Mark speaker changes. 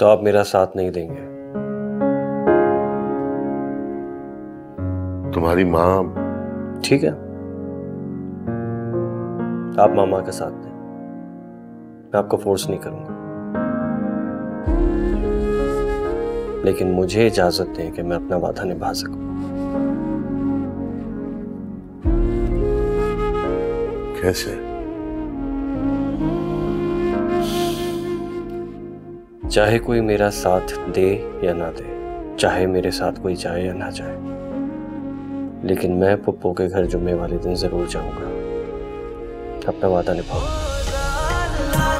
Speaker 1: तो आप मेरा साथ नहीं देंगे।
Speaker 2: तुम्हारी माँ
Speaker 1: ठीक है। आप मामा का साथ दें। मैं आपको फोर्स नहीं करूँगा। लेकिन मुझे इजाज़त दें कि मैं अपना वादा निभा सकूँ।
Speaker 2: कैसे?
Speaker 1: चाहे कोई मेरा साथ दे या ना दे, चाहे मेरे साथ कोई जाए या ना जाए, लेकिन मैं पप्पो के घर जुम्मे वाले दिन ज़रूर जाऊँगा। अपना वादा निभाऊँगा